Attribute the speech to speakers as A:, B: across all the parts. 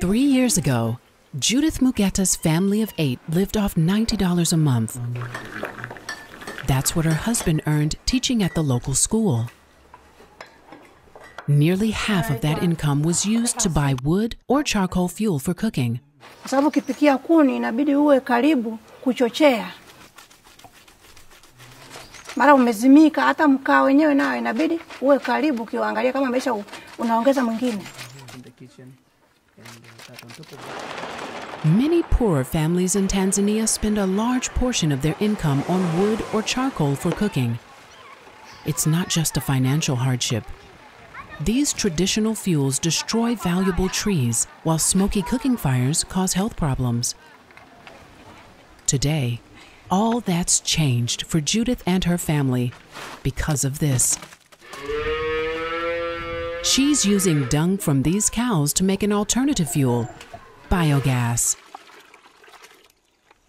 A: Three years ago, Judith Mugeta's family of eight lived off $90 a month. That's what her husband earned teaching at the local school. Nearly half of that income was used to buy wood or charcoal fuel for cooking.
B: mara umezimika. Hata karibu, kama.
A: Many poorer families in Tanzania spend a large portion of their income on wood or charcoal for cooking. It's not just a financial hardship. These traditional fuels destroy valuable trees, while smoky cooking fires cause health problems. Today, all that's changed for Judith and her family because of this. She's using dung from these cows to make an alternative fuel biogas.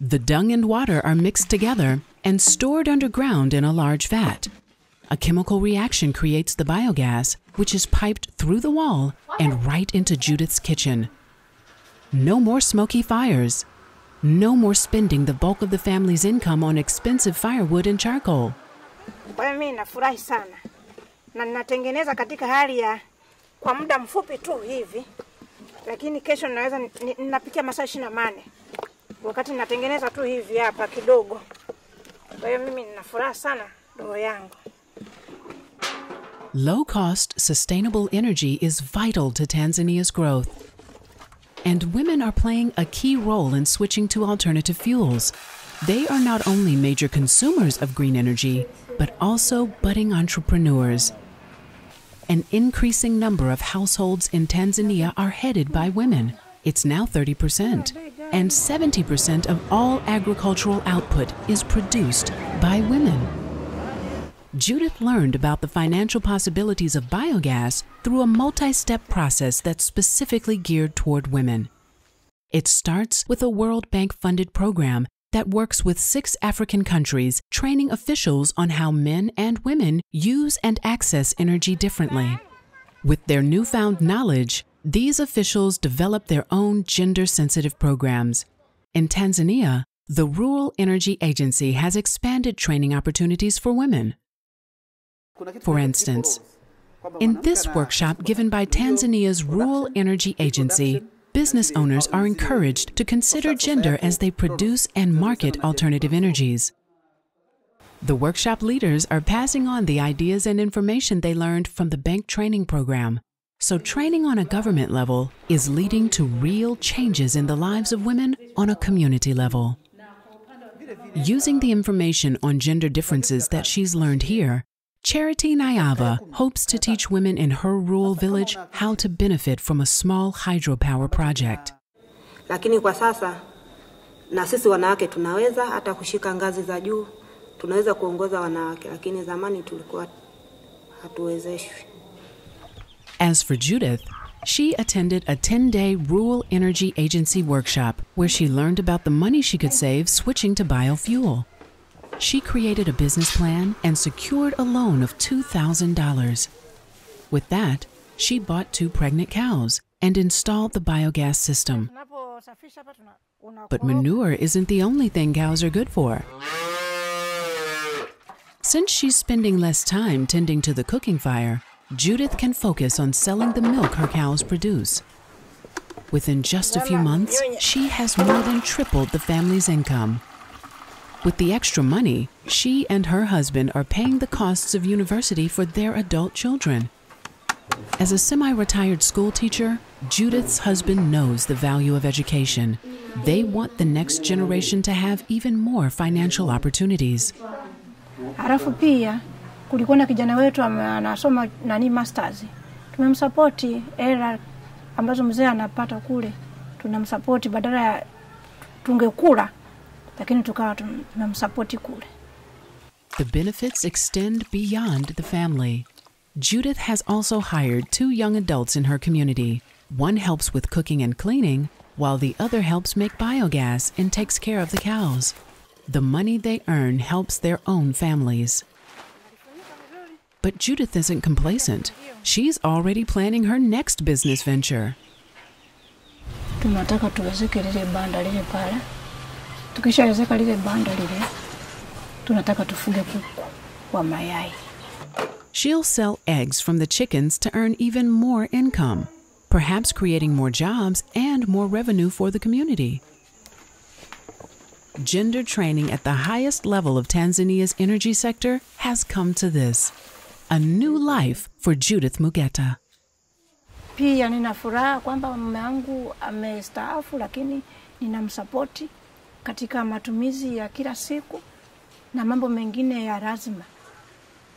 A: The dung and water are mixed together and stored underground in a large vat. A chemical reaction creates the biogas, which is piped through the wall and right into Judith's kitchen. No more smoky fires. No more spending the bulk of the family's income on expensive firewood and charcoal.
B: Na ninatengeneza katika hali ya kwa muda mfupi tu hivi, lakini kesho ninapikia masaa ishirini na wakati ninatengeneza tu hivi hapa kidogo. Kwa hiyo mimi nina furaha sana yangu.
A: Low cost, sustainable energy is vital to Tanzania's growth. And women are playing a key role in switching to alternative fuels. They are not only major consumers of green energy, but also budding entrepreneurs. An increasing number of households in Tanzania are headed by women. It's now 30%. And 70% of all agricultural output is produced by women. Judith learned about the financial possibilities of biogas through a multi step process that's specifically geared toward women. It starts with a World Bank funded program that works with six African countries, training officials on how men and women use and access energy differently. With their newfound knowledge, these officials develop their own gender sensitive programs. In Tanzania, the Rural Energy Agency has expanded training opportunities for women. For instance, in this workshop given by Tanzania's Rural Energy Agency, business owners are encouraged to consider gender as they produce and market alternative energies. The workshop leaders are passing on the ideas and information they learned from the bank training program. So, training on a government level is leading to real changes in the lives of women on a community level. Using the information on gender differences that she's learned here, Charity Nayava hopes to teach women in her rural village how to benefit from a small hydropower project.
C: Lakini kwa sasa na sisi wanawake tunaweza hata kushika ngazi za juu, tunaweza kuongoza wanawake, lakini zamani tulikuwa hatuwezeshwi.
A: As for Judith, she attended a 10 day Rural Energy Agency workshop where she learned about the money she could save switching to biofuel. She created a business plan and secured a loan of $2,000. With that, she bought two pregnant cows and installed the biogas system. But manure isn't the only thing cows are good for. Since she's spending less time tending to the cooking fire, Judith can focus on selling the milk her cows produce. Within just a few months, she has more than tripled the family's income. With the extra money, she and her husband are paying the costs of university for their adult children. As a semi retired school teacher, Judith's husband knows the value of education. They want the next generation to have even more financial opportunities.
B: Alafu pia kulikuwa na kijana wetu anasoma nani masters, tumemsapoti era ambazo mzee anapata kule, tunamsapoti badala ya tungekula, lakini tukawa kule.
A: The benefits extend beyond the family. Judith has also hired two young adults in her community. One helps with cooking and cleaning, while the other helps make biogas and takes care of the cows. The money they earn helps their own families. But Judith isn't complacent. She's already planning her next business venture.
B: tunataka tuwezeke lile banda lile pale. Tukishawezeka lile banda lile, tunataka tufuge kuku wa mayai.
A: She'll sell eggs from the chickens to earn even more income, perhaps creating more jobs and more revenue for the community. Gender training at the highest level of Tanzania's energy sector has come to this a new life for Judith Mugeta.
B: Pia nina furaha kwamba mume wangu amestaafu, lakini ninamsapoti katika matumizi ya kila siku na mambo mengine ya lazima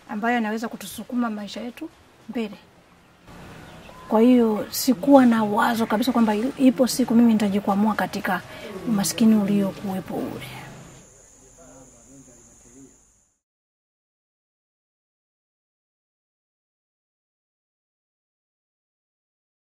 B: ambayo yanaweza kutusukuma maisha yetu mbele. Kwa hiyo sikuwa na wazo kabisa kwamba ipo siku mimi nitajikwamua katika umaskini uliokuwepo ule.